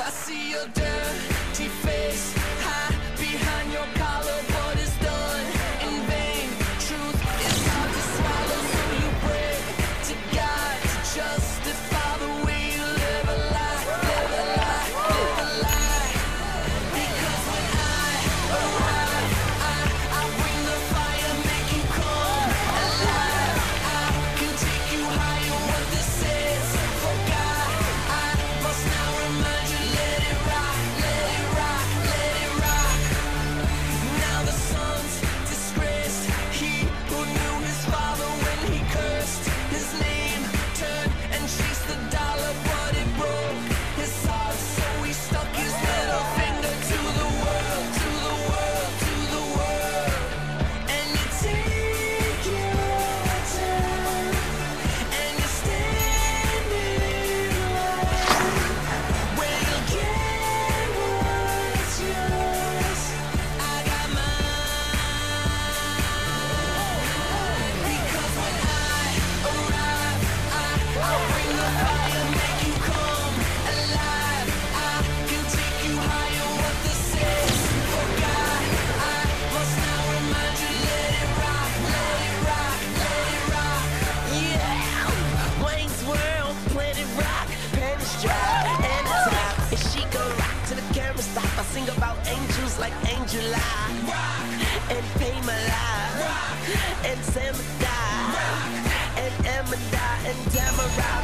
I see your dirty face high behind your Angela and Pamela and Samantha and Amanda and Tamara because when I arrive